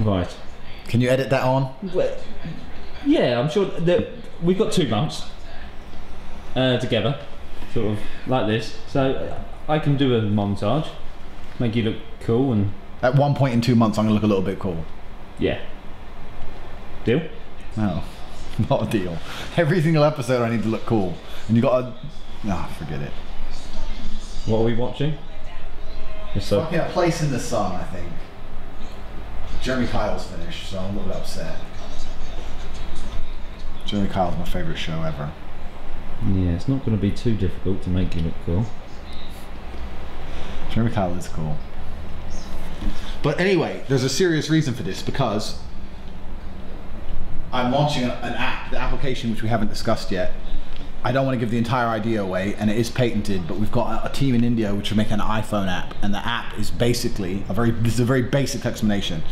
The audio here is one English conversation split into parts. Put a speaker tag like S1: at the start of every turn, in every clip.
S1: Right.
S2: Can you edit that on?
S1: Well, yeah, I'm sure that we've got two months uh, together, sort of like this. So I can do a montage, make you look cool, and
S2: At one point in two months, I'm gonna look a little bit cool.
S1: yeah. Deal?
S2: No, not a deal. Every single episode, I need to look cool, and you gotta. Nah, forget it.
S1: What are we watching?
S2: Fucking a place in the sun, I think. Jeremy Kyle's finished, so I'm a little upset. Jeremy Kyle's my favorite show ever.
S1: Yeah, it's not going to be too difficult to make you look cool.
S2: Jeremy Kyle is cool. But anyway, there's a serious reason for this because I'm launching an app, the application which we haven't discussed yet. I don't want to give the entire idea away, and it is patented. But we've got a, team in India which are making an iPhone app, and the app is basically a very. This is a very basic explanation.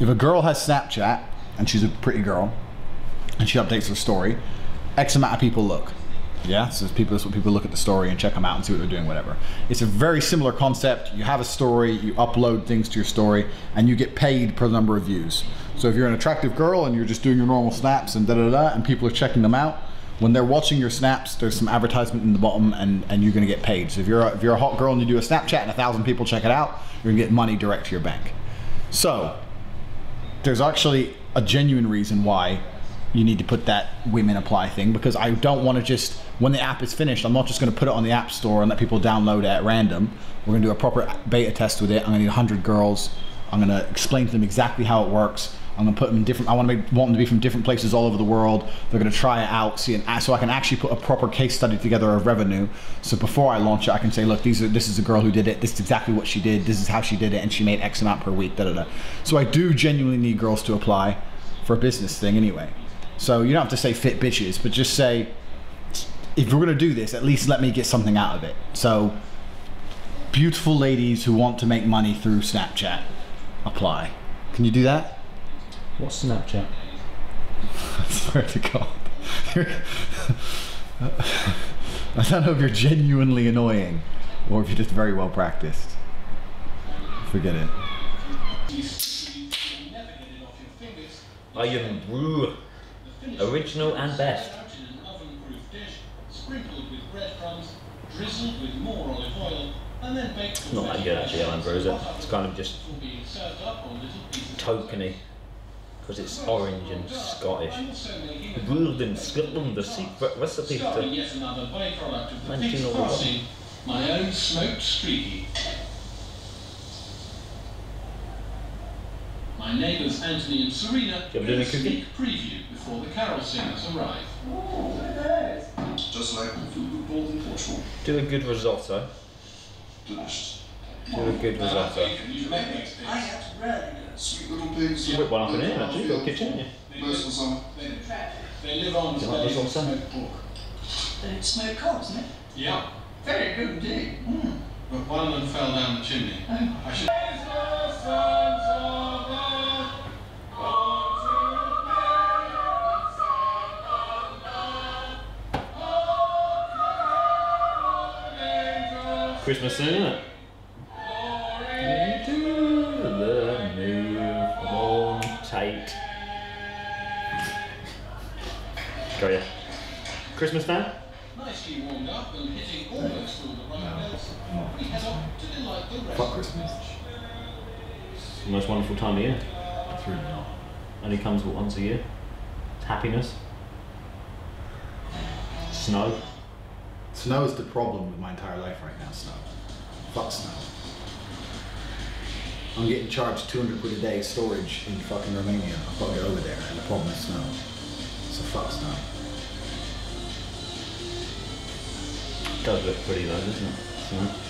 S2: If a girl has Snapchat and she's a pretty girl, and she updates her story, X amount of people look. Yeah, so people, that's what people look at the story and check them out and see what they're doing, whatever. It's a very similar concept. You have a story, you upload things to your story, and you get paid per number of views. So if you're an attractive girl and you're just doing your normal snaps and da da da, and people are checking them out, when they're watching your snaps, there's some advertisement in the bottom, and, and you're gonna get paid. So if you're a, if you're a hot girl and you do a Snapchat and a thousand people check it out, you're gonna get money direct to your bank. So there's actually a genuine reason why you need to put that women apply thing because I don't want to just when the app is finished I'm not just going to put it on the app store and let people download it at random we're going to do a proper beta test with it I'm going to need 100 girls I'm going to explain to them exactly how it works I'm to put them in different I want to make want them to be from different places all over the world they're to try it out see an so I can actually put a proper case study together of revenue so before I launch it I can say look these are this is a girl who did it this is exactly what she did this is how she did it and she made X amount per week da da da so I do genuinely need girls to apply for a business thing anyway. So you don't have to say fit bitches, but just say if we're gonna do this, at least let me get something out of it. So beautiful ladies who want to make money through Snapchat apply. Can you do that?
S1: What's Snapchat?
S2: I swear to God. I don't know if you're genuinely annoying or if you're just very well practiced. Forget it.
S1: Irn Bru. Original and best. Not that good actually, Irn Bru, is it? It's kind of just tokeny. Because it's orange and Scottish. Brewed in Scotland, the secret recipe to
S3: Yet another byproduct of the
S1: Mention
S3: thick
S1: all the
S3: frosting, my own smoked streaky. My neighbours Anthony and Serena
S1: You ever done a
S3: a sneak preview before the carol singers arrive.
S4: Just like the food we bought in Portugal.
S1: do a good risotto.
S4: Delicious.
S1: Do a good risotto.
S3: You make it.
S4: I have really good. Sweet little pigs.
S1: Whip one up in here actually, got a kitchen in here.
S4: Most of the summer.
S3: They live on
S1: Do you like this
S3: days of
S1: also?
S3: smoked pork.
S5: Then it's smoked isn't it?
S3: Yeah,
S5: Very good indeed. Mm.
S3: but one of them fell down the chimney. I should.
S1: Christmas soon, isn't it? Got ya. Christmas time?
S3: Nicely warmed up and hitting almost all the right notes, we head off to delight the rest.
S2: Fuck Christmas.
S1: It's the most wonderful time of year.
S2: It's really not.
S1: Only comes but once a year. It's happiness. Snow.
S2: Snow is the problem with my entire life right now, snow. Fuck snow. I'm getting charged 200 quid a day storage in fucking Romania. I've got to get over there, and the problem is snow. So fuck snow.
S1: Does look pretty though, doesn't it?